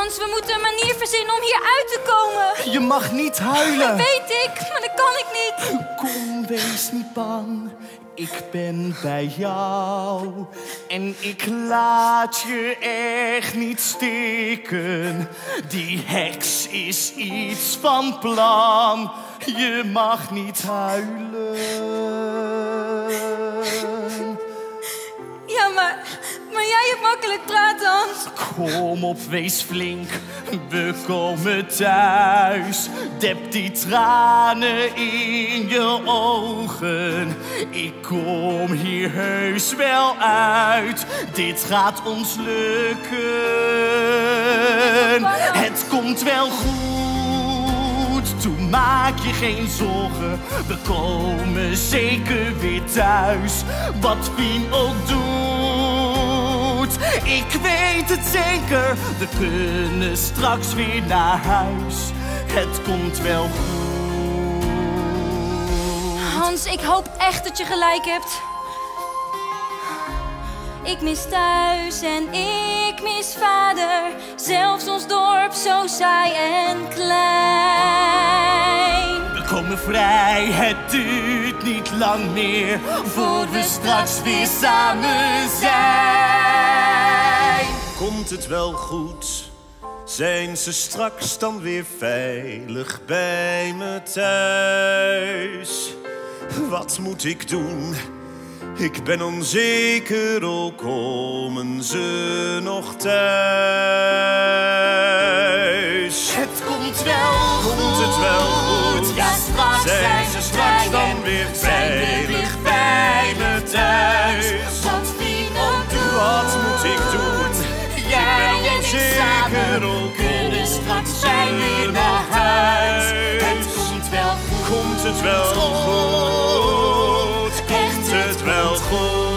Hans, we moeten een manier verzinnen om hier uit te komen. Je mag niet huilen. Weet ik, maar dat kan ik niet. Kom, wees niet bang. Ik ben bij jou. En ik laat je echt niet stikken. Die heks is iets van plan. Je mag niet huilen. Jij hebt makkelijk praten, Hans. Kom op, wees flink. We komen thuis. Dep die tranen in je ogen. Ik kom hier heus wel uit. Dit gaat ons lukken. Het komt wel goed. Toen maak je geen zorgen. We komen zeker weer thuis. Wat Pien ook doet. Ik weet het zeker. We kunnen straks weer naar huis. Het komt wel goed. Hans, ik hoop echt dat je gelijk hebt. Ik mis thuis en ik mis vader. Zelfs ons dorp zo saai en klein. We komen vrij, het duurt niet lang meer. Voor we straks weer samen zijn. Komt het wel goed? Zijn ze straks dan weer veilig bij me thuis? Wat moet ik doen? Ik ben onzeker, ook komen ze nog thuis? Het komt wel goed. Komt het wel goed? Ja, straks Zijn ze straks dan weer veilig samen ook kunnen straks zijn weer naar huis. Het komt wel goed. Komt het wel goed? Komt het wel goed?